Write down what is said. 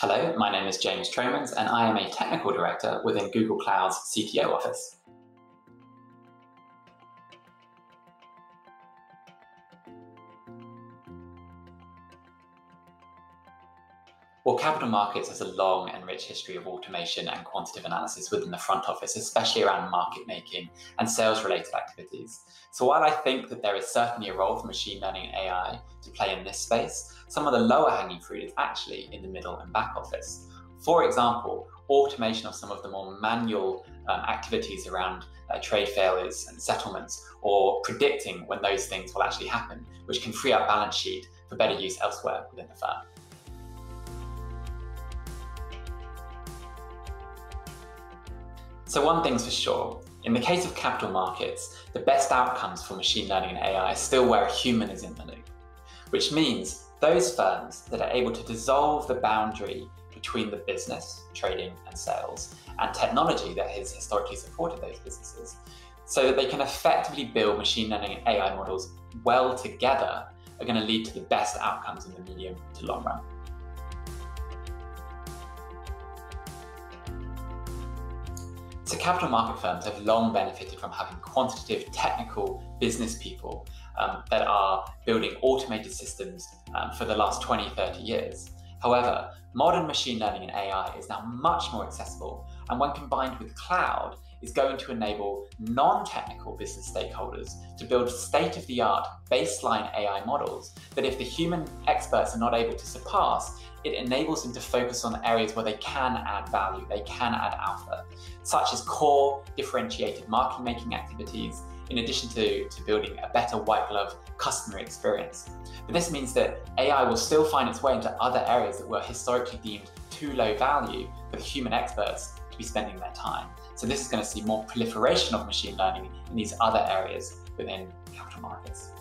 Hello, my name is James Tromans and I am a Technical Director within Google Cloud's CTO office. Well, capital markets has a long and rich history of automation and quantitative analysis within the front office, especially around market making and sales related activities. So, while I think that there is certainly a role for machine learning and AI to play in this space, some of the lower hanging fruit is actually in the middle and back office. For example, automation of some of the more manual um, activities around uh, trade failures and settlements, or predicting when those things will actually happen, which can free up balance sheet for better use elsewhere within the firm. So one thing's for sure, in the case of capital markets, the best outcomes for machine learning and AI is still where a human is in the loop, which means those firms that are able to dissolve the boundary between the business, trading and sales, and technology that has historically supported those businesses, so that they can effectively build machine learning and AI models well together are going to lead to the best outcomes in the medium to long run. So capital market firms have long benefited from having quantitative technical business people um, that are building automated systems um, for the last 20, 30 years. However, modern machine learning and AI is now much more accessible, and when combined with cloud, is going to enable non-technical business stakeholders to build state-of-the-art baseline AI models that if the human experts are not able to surpass, it enables them to focus on areas where they can add value, they can add alpha, such as core differentiated marketing making activities, in addition to, to building a better white glove customer experience. But this means that AI will still find its way into other areas that were historically deemed too low value for the human experts to be spending their time. So this is going to see more proliferation of machine learning in these other areas within capital markets.